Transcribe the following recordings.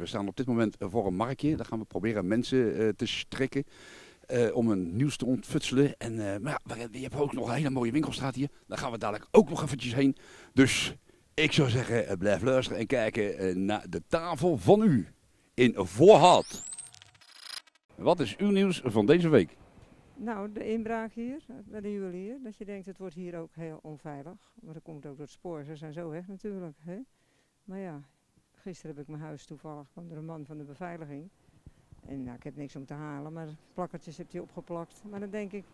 We staan op dit moment voor een marktje. Daar gaan we proberen mensen eh, te strikken eh, om een nieuws te ontfutselen. En, eh, maar ja, je hebt ook nog een hele mooie winkelstraat hier. Daar gaan we dadelijk ook nog eventjes heen. Dus ik zou zeggen, eh, blijf luisteren en kijken naar de tafel van u in Voorhout. Wat is uw nieuws van deze week? Nou, de inbraak hier, bij de juwelier, dat je denkt het wordt hier ook heel onveilig. Maar dat komt ook door het spoor, ze zijn zo weg natuurlijk. Hè? Maar ja, gisteren heb ik mijn huis toevallig, kwam er een man van de beveiliging. En nou, ik heb niks om te halen, maar plakkertjes heeft hij opgeplakt. Maar dan denk ik,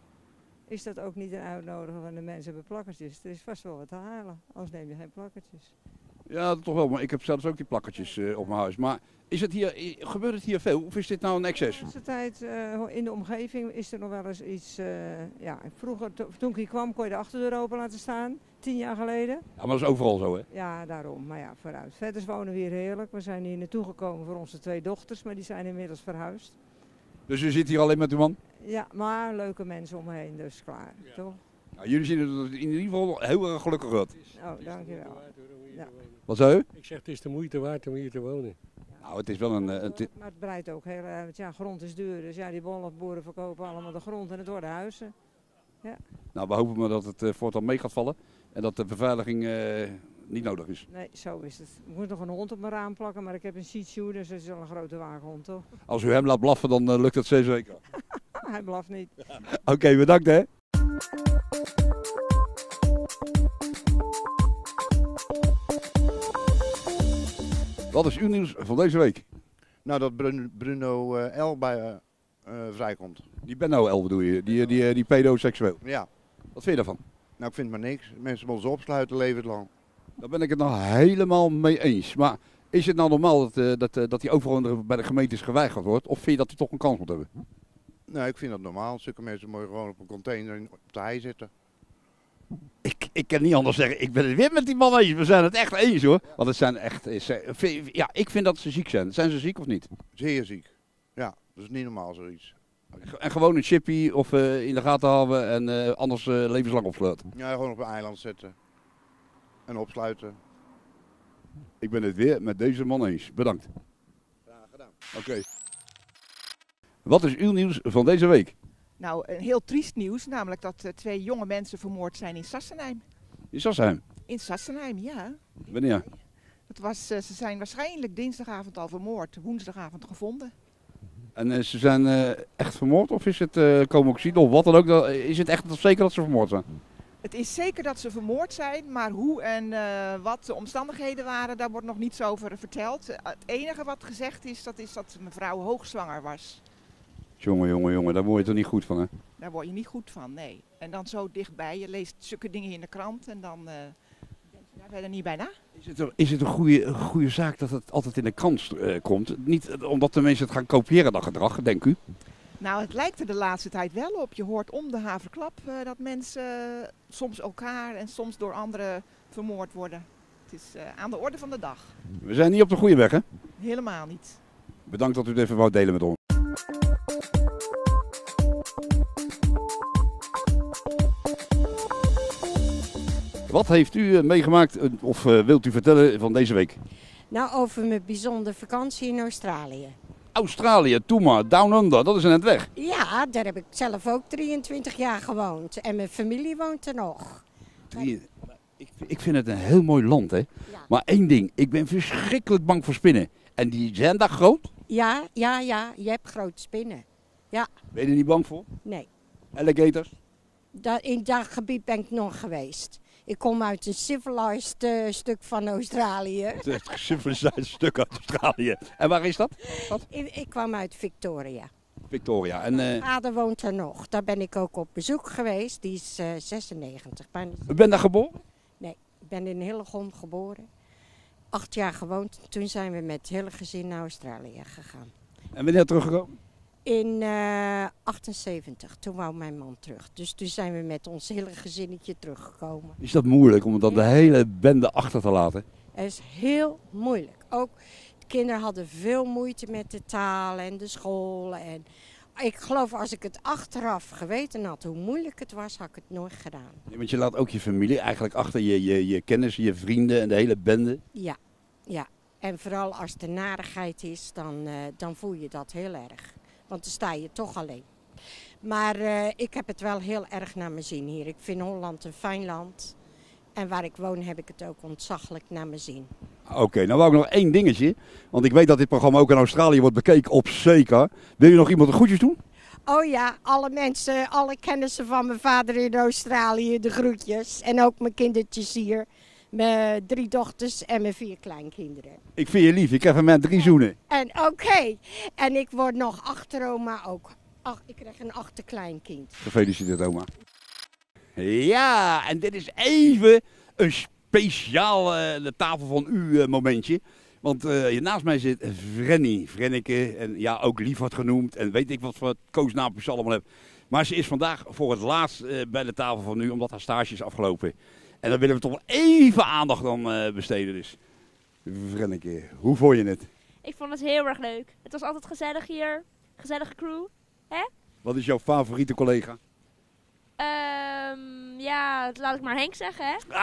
is dat ook niet een uitnodigen van de mensen hebben plakkertjes? Er is vast wel wat te halen, anders neem je geen plakkertjes. Ja, toch wel, maar ik heb zelfs ook die plakkertjes eh, op mijn huis. Maar is het hier, gebeurt het hier veel of is dit nou een excess? De laatste tijd eh, in de omgeving is er nog wel eens iets. eh, ja, vroeger, to- toen ik hier kwam, kon je de achterdeur open laten staan. Tien jaar geleden. Ja, maar dat is overal zo, hè? Ja, daarom. Maar ja, vooruit. Verder wonen we hier heerlijk. We zijn hier naartoe gekomen voor onze twee dochters, maar die zijn inmiddels verhuisd. Dus u zit hier alleen met uw man? Ja, maar leuke mensen omheen, dus klaar. Toch? Nou, jullie zien er in ieder geval heel erg gelukkig uit. Oh, dankjewel. Ja. Wat zei u? Ik zeg, het is de moeite waard om hier te wonen. Nou, het is wel een... eh, het Maar het breidt ook heel erg. want Ja, grond is duur. Dus ja, die bollenboeren verkopen allemaal de grond en het worden huizen. nou, we hopen maar dat het eh, voortaan mee gaat vallen. En dat de beveiliging eh, niet nodig is. Nee, zo is het. Ik moet nog een hond op mijn raam plakken, maar ik heb een Shih Tzu, dus dat is wel een grote waakhond, toch? Als u hem laat blaffen, dan eh, lukt het zeer zeker. Hij blaft niet. Oké, bedankt hè. Wat is uw nieuws van deze week? Nou, dat Brun- Bruno eh, L. bij, eh, vrijkomt. Die Benno L bedoel je, die, die, die pedoseksueel. Ja, Wat vind je daarvan? nou ik vind maar niks. Mensen moeten ze opsluiten levenslang. Daar ben ik het nou helemaal mee eens. Maar is het nou normaal dat, dat, dat die overal bij de gemeentes geweigerd wordt? Of vind je dat hij toch een kans moet hebben? Nou, ik vind dat normaal. Zulke mensen moeten gewoon op een container in- op de hei zitten. Ik, ik kan niet anders zeggen. Ik ben het weer met die man eens. We zijn het echt eens hoor. Want het zijn echt. is, eh, Ja, ik vind dat ze ziek zijn. Zijn ze ziek of niet? Zeer ziek. Ja, dat is niet normaal zoiets. En gewoon een chippy of eh, in de gaten houden en eh, anders eh, levenslang opsluiten. Ja, gewoon op een eiland zetten. En opsluiten. Ik ben het weer met deze man eens. Bedankt. Graag gedaan. Oké. Wat is uw nieuws van deze week? Nou, een heel triest nieuws, namelijk dat eh, twee jonge mensen vermoord zijn in Sassenheim. In Sassheim. In Sassenheim, ja. Wanneer? Dat was, eh, ze zijn waarschijnlijk dinsdagavond al vermoord, woensdagavond gevonden. En eh, ze zijn echt vermoord of is het uh, comoxide of wat dan ook? Dat- Is het echt zeker dat ze vermoord zijn? Het is zeker dat ze vermoord zijn, maar hoe en wat de omstandigheden waren, daar wordt nog niets over verteld. Het enige wat gezegd is, dat is dat mevrouw hoogzwanger was. Jongen, jongen, jongen, daar word je toch niet goed van hè? Daar word je niet goed van, nee. En dan zo dichtbij, je leest zulke dingen in de krant en dan eh denk je daar verder niet bij na. Is het, een- is het een, goede, goede zaak dat het altijd in de krant eh, komt? Niet eh, omdat de mensen het gaan kopiëren, dat gedrag, denk u? Nou, het lijkt er de laatste tijd wel op. Je hoort om de haverklap eh, dat mensen soms elkaar en soms door anderen vermoord worden. Het is eh, aan de orde van de dag. We zijn niet op de goede weg hè? Helemaal niet. Bedankt dat u het even wou delen met ons. Wat heeft u eh, meegemaakt eh, of eh, wilt u vertellen van deze week? Nou, over mijn bijzondere vakantie in Australië. Australië, doe maar, Down Under, dat is net weg. Ja, daar heb ik zelf ook 23 jaar gewoond. En mijn familie woont er nog. Drie- Ik, ik vind het een heel mooi land hè. Ja, Maar één ding, ik ben verschrikkelijk bang voor spinnen. En die zijn daar groot? ja, ja, ja je hebt grote spinnen. Ben je er niet bang voor? Nee, Alligators? in dat gebied ben ik nog geweest. Ik kom uit een civilized eh, stuk van Australië. Het geciviliseerd stuk uit Australië. En waar is dat? Ik, ik kwam uit Victoria. Victoria. En eh, Vader woont er nog. Daar ben ik ook op bezoek geweest. Die is eh, 96. bijna u bent daar geboren? Ik ben in Hillegom geboren. Acht jaar gewoond. Toen zijn we met het hele gezin naar Australië gegaan. En wanneer teruggekomen? In eh 78, toen wou mijn man terug. Dus toen zijn we met ons hele gezinnetje teruggekomen. Is dat moeilijk om dan de hele bende achter te laten? Het is heel moeilijk. Ook de kinderen hadden veel moeite met de taal en de school. En ik geloof als ik het achteraf geweten had hoe moeilijk het was, had ik het nooit gedaan. Ja, Want je laat ook je familie eigenlijk achter, je, je, je kennissen, je vrienden en de hele bende. Ja, ja. En vooral als er narigheid is, dan, eh, dan voel je dat heel erg. Want dan sta je toch alleen. Maar eh, ik heb het wel heel erg naar mijn zin hier. Ik vind Holland een fijn land. En waar ik woon heb ik het ook ontzaglijk naar mijn zin. Oké, nou wou ik nog één dingetje. Want ik weet dat dit programma ook in Australië wordt bekeken op zeker. Wil je nog iemand de groetjes doen? Oh ja, alle mensen, alle kennissen van mijn vader in Australië, de groetjes. En ook mijn kindertjes hier. Mijn drie dochters en mijn vier kleinkinderen. Ik vind je lief, ik heb van mij drie zoenen. En oké, en ik word nog achteroma ook. Ach, ik krijg een achterkleinkind. Gefeliciteerd oma. Ja, en dit is even een speciaal eh, de tafel van u eh, momentje. Want hier naast mij zit Vrenny, Vrenneke, en ja, ook Liefhard genoemd. En weet ik wat voor koosnaampjes ze allemaal hebben. Maar ze is vandaag voor het laatst bij de tafel van u, omdat haar stage is afgelopen. En dan willen we toch wel even aandacht dan eh, besteden dus. Vrenneke, hoe vond je het? Ik vond het heel erg leuk. Het was altijd gezellig hier. Gezellige crew. Wat is jouw favoriete collega? Ehm, ja, laat ik maar Henk zeggen, hè.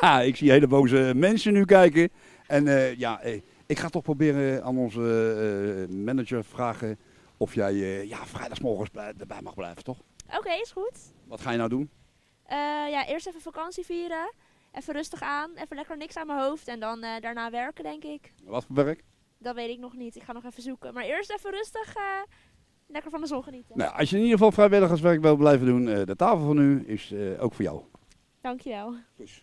Ah, ik zie hele boze mensen nu kijken. En eh, ja, eh, ik ga toch proberen aan onze eh, manager vragen of jij eh, ja, vrijdagsmorgens bij- erbij mag blijven, toch? Oké, is goed. Wat ga je nou doen? Eh, ja, eerst even vakantie vieren. Even rustig aan. Even lekker niks aan mijn hoofd. En dan eh, daarna werken, denk ik. Wat voor werk? Dat weet ik nog niet. Ik ga nog even zoeken. Maar eerst even rustig eh, lekker van de zon genieten. Nou, als je in ieder geval vrijwilligerswerk wil blijven doen, de tafel van u is ook voor jou. Dankjewel. Dus.